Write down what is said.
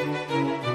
Música